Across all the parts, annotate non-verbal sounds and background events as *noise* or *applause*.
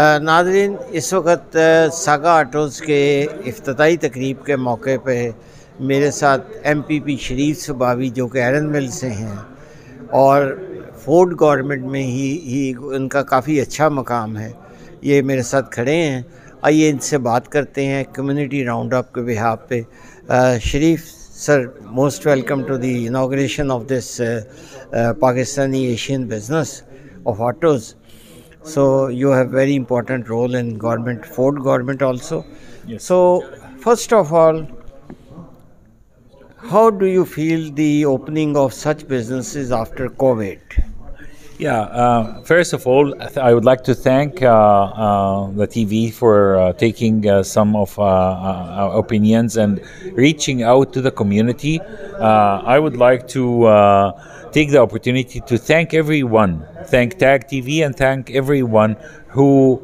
Nadreen, इस वक्त saga autos के अफ्ताही तकरीब के मौके पर मेरे साथ एम पी पी शरीफ सबावी, जो कि एरन मिल से हैं, और फोर्ड गवर्नमेंट में ही ही उनका काफ़ी अच्छा मकाम है। ये मेरे साथ खड़े हैं। आइए इनसे बात करते हैं कम्युनिटी राउंड अप के बिहाब पे। Sharif sir most welcome to the inauguration of this Pakistani Asian business of autos So you have very important role in government, Ford government also. Yes. So first of all, how do you feel the opening of such businesses after COVID? Yeah, uh, first of all, I would like to thank uh, uh, the TV for uh, taking uh, some of uh, our opinions and reaching out to the community. I would like to take the opportunity to thank everyone, thank Tag TV, and thank everyone who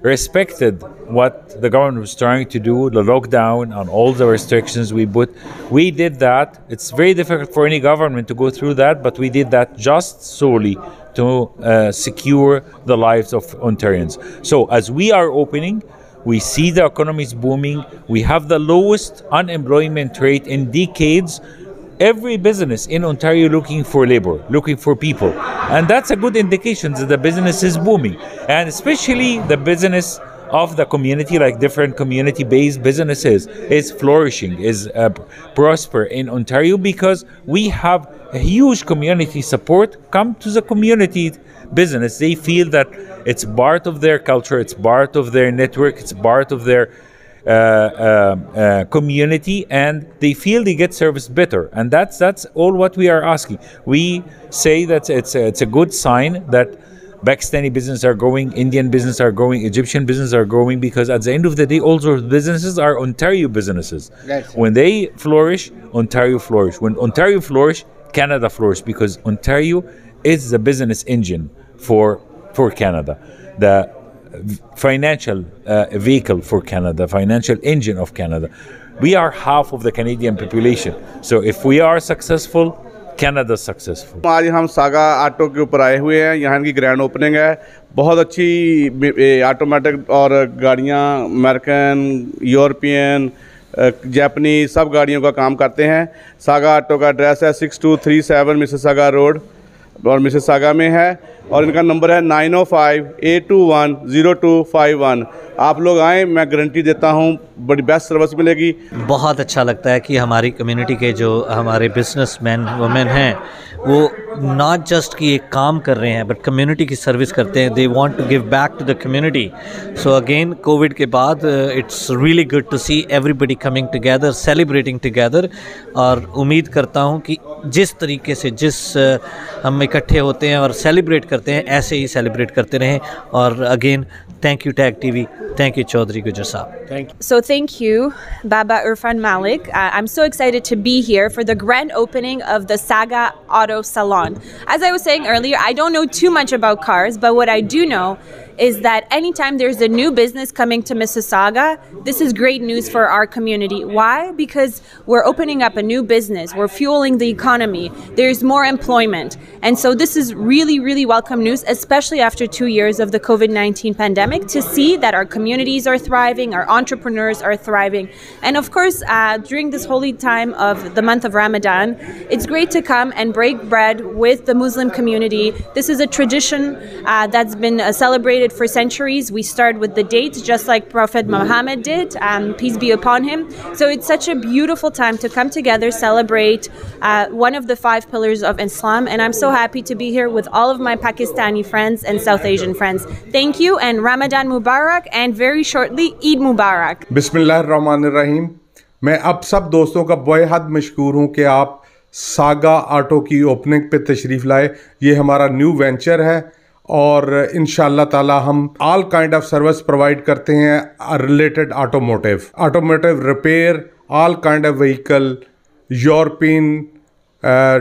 respected what the government was trying to do, the lockdown and all the restrictions we put. We did that. It's very difficult for any government to go through that, but we did that just solely to uh, secure the lives of Ontarians. So as we are opening, we see the economy is booming. We have the lowest unemployment rate in decades every business in Ontario looking for labor, looking for people. And that's a good indication that the business is booming. And especially the business of the community, like different community based businesses, is flourishing, is uh, prosper in Ontario because we have a huge community support come to the community business. They feel that it's part of their culture, it's part of their network, it's part of their uh, uh, uh, community and they feel they get serviced better and that's that's all what we are asking we say that it's a, it's a good sign that Pakistani business are growing, Indian business are growing, Egyptian business are growing because at the end of the day, all those businesses are Ontario businesses. when they flourish, Ontario flourish. When Ontario flourish, Canada flourish because Ontario is the business engine for for Canada. The financial uh, vehicle for Canada, financial engine of Canada. We are half of the Canadian population. So if we are successful, Canada successful आज हम saga auto के ऊपर आए हुए हैं। यहाँ इनकी grand opening है। बहुत अच्छी ऑटोमेटिक और गाड़ियाँ अमेरिकन यूरोपियन जापानी सब गाड़ियों का काम करते हैं। सागा ऑटो का एड्रेस है six two three seven Mississauga road और मिसेस सागा में है और इनका नंबर है nine O five eight two one zero two five one. आप लोग आएँ, मैं गारंटी देता हूँ, बड़ी बेस्ट सर्विस मिलेगी। बहुत अच्छा लगता है कि हमारी कम्युनिटी के जो हमारे बिज़नेस मैन वमेन हैं वो नॉट जस्ट कि एक काम कर रहे हैं बट कम्युनिटी की सर्विस करते हैं। They want to give back to the community so again COVID के बाद it's really good to see everybody coming together celebrating together और उम्मीद करता हूँ कि जिस तरीके से जिस uh, हम इकट्ठे होते हैं और सेलिब्रेट करते हैं ऐसे ही सेलिब्रेट करते रहें। और again thank you tag TV thank you Chaudhary Gujjar sahab. Thank you so thank you Baba Irfan Malik I am so excited to be here for the grand opening of the Sauga auto salon. As i was saying earlier i don't know too much about cars but what i do know is that anytime there's a new business coming to Mississauga, this is great news for our community. Why? Because we're opening up a new business, we're fueling the economy, there's more employment. And so this is really, really welcome news, especially after two years of the COVID 19 pandemic, to see that our communities are thriving, our entrepreneurs are thriving. And of course, uh, during this holy time of the month of Ramadan, it's great to come and break bread with the Muslim community. This is a tradition uh, that's been uh, celebrated for centuries. We start with the dates, just like Prophet Muhammad did, um, peace be upon him. So it's such a beautiful time to come together, celebrate uh, one of the five pillars of Islam. And I'm so happy to be here with all of my Pakistani friends and South Asian friends. Thank you and Ramadan Mubarak and very shortly Eid Mubarak. बिस्मिल्लाहिर्रहमानिर्रहीम मैं अब सब दोस्तों का बेहद मशहूर हूँ कि आप सागा ऑटो की ओपनिंग पे तशरीफ़ लाए ये हमारा न्यू वेंचर है और इन ताला हम all kind of service provide करते हैं related automotive automotive repair all kind of vehicle European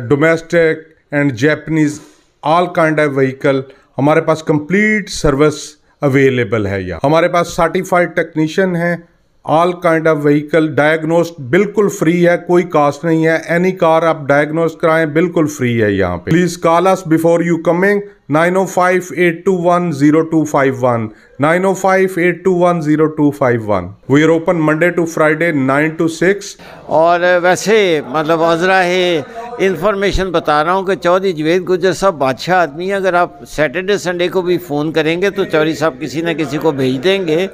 domestic and Japanese all kind of vehicle हमारे पास कंप्लीट सर्विस अवेलेबल है या हमारे पास सर्टिफाइड टेक्नीशियन हैं। All kind of vehicle diagnostic बिल्कुल फ्री है, कोई कास्ट नहीं है। एनी कार आप डायग्नोस कराएँ, बिल्कुल फ्री है यहाँ पे। Please call us before you coming nine O five eight two one zero two five one nine O five eight two one zero two five one we are open Monday to Friday nine to six और वैसे मतलब अजरा है information बता रहा हूँ कि चौधरी जवेद गुजर साहब, बादशाह आदमी है। अगर आप सैटरडे संडे को भी फ़ोन करेंगे तो चौधरी साहब किसी न किसी को भेज देंगे।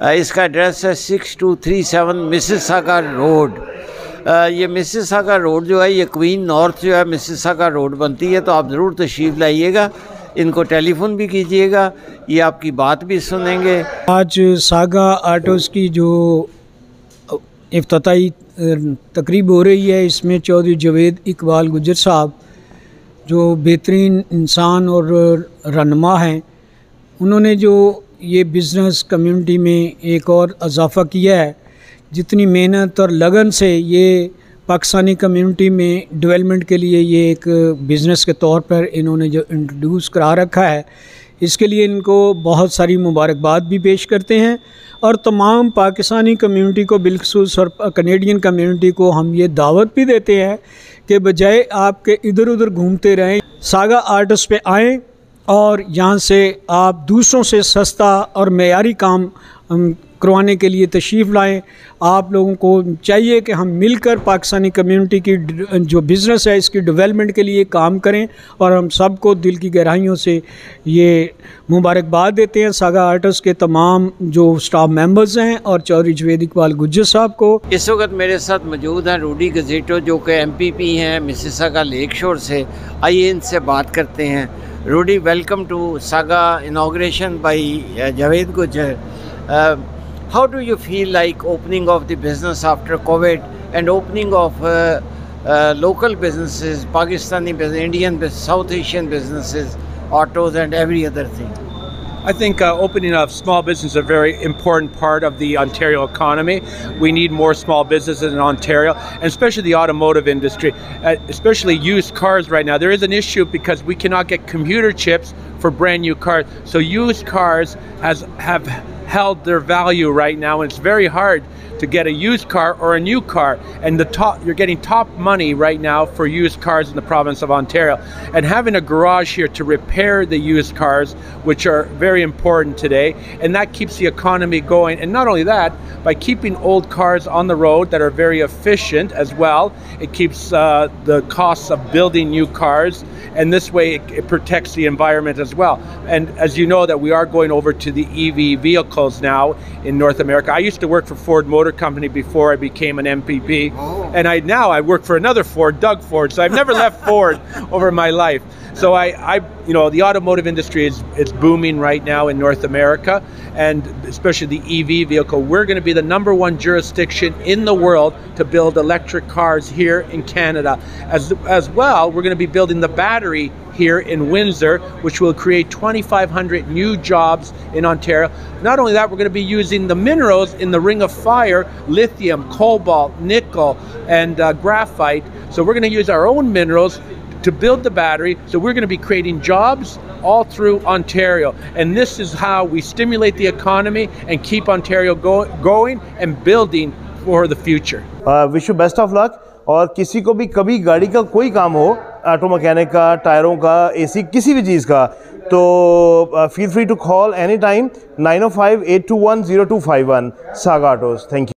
इसका एड्रेस है six two three seven Mississauga road ये मिसिसागा रोड जो है, ये क्वीन नॉर्थ जो है मिसिसागा रोड बनती है तो आप ज़रूर तशरीफ़ लाइएगा। इनको टेलीफोन भी कीजिएगा, ये आपकी बात भी सुनेंगे। आज सागा आटोज़ की जो अफ्ताही तकरीब हो रही है, इसमें चौधरी जवेद इकबाल गुजर साहब, जो बेहतरीन इंसान और रहनमा हैं, उन्होंने जो ये बिज़नेस कम्युनिटी में एक और इजाफ़ा किया है। जितनी मेहनत और लगन से ये पाकिस्तानी कम्युनिटी में डेवलपमेंट के लिए ये एक बिज़नेस के तौर पर इन्होंने जो इंट्रोड्यूस करा रखा है, इसके लिए इनको बहुत सारी मुबारकबाद भी पेश करते हैं। और तमाम पाकिस्तानी कम्युनिटी को बिलखसूस और कनेडियन कम्युनिटी को हम ये दावत भी देते हैं कि बजाय आपके इधर उधर घूमते रहें, सागा आर्टिस्ट पे आएँ और यहाँ से आप दूसरों से सस्ता और मैारी काम करवाने के लिए तशरीफ़ लाएँ। आप लोगों को चाहिए कि हम मिलकर पाकिस्तानी कम्युनिटी की जो बिज़नेस है, इसकी डेवलपमेंट के लिए काम करें और हम सबको दिल की गहराइयों से ये मुबारकबाद देते हैं। सागा आर्टिस्ट के तमाम जो स्टाफ मेंबर्स हैं और चौधरी जवेद इकबाल गुज्जर साहब को। इस वक्त मेरे साथ मौजूद हैं रूडी गजेटो, जो कि एम पी पी हैं, मिसिसागा लेक शोर से। आइए इनसे बात करते हैं। Rudy, welcome to Saga inauguration by uh, Javed Gujar. Uh, how do you feel like opening of the business after COVID and opening of uh, uh, local businesses, Pakistani business, Indian, South Asian businesses, autos and every other thing? I think uh, opening up small business is a very important part of the Ontario economy. We need more small businesses in Ontario, and especially the automotive industry, uh, especially used cars right now. There is an issue because we cannot get computer chips for brand new cars. So used cars has have held their value right now, and it's very hard to get a used car or a new car. And the top, you're getting top money right now for used cars in the province of Ontario. And having a garage here to repair the used cars, which are very important today, and that keeps the economy going. And not only that, by keeping old cars on the road that are very efficient as well, it keeps uh, the costs of building new cars and this way it, it, protects the environment as well. And as you know that we are going over to the EV vehicles now in North America. I used to work for Ford Motor Company before I became an MPP, oh. and I now I work for another Ford, Doug Ford. So I've never left *laughs* Ford over my life. So I, I, you know, the automotive industry is is booming right now in North America, and especially the EV vehicle. We're going to be the number one jurisdiction in the world to build electric cars here in Canada. As as well, we're going to be building the battery here in Windsor, which will create 2,500 new jobs in Ontario. Not only that, we're going to be using the minerals in the Ring of Fire lithium, cobalt, nickel, and uh, graphite. So we're going to use our own minerals to build the battery. So we're going to be creating jobs all through Ontario. And this is how we stimulate the economy and keep Ontario go- going and building for the future. Wish best of luck और किसी को भी कभी गाड़ी का कोई काम हो ऑटो मैकेनिक का टायरों का एसी किसी भी चीज़ का तो feel free to call any time nine O five eight two one zero two five one saga autos thank you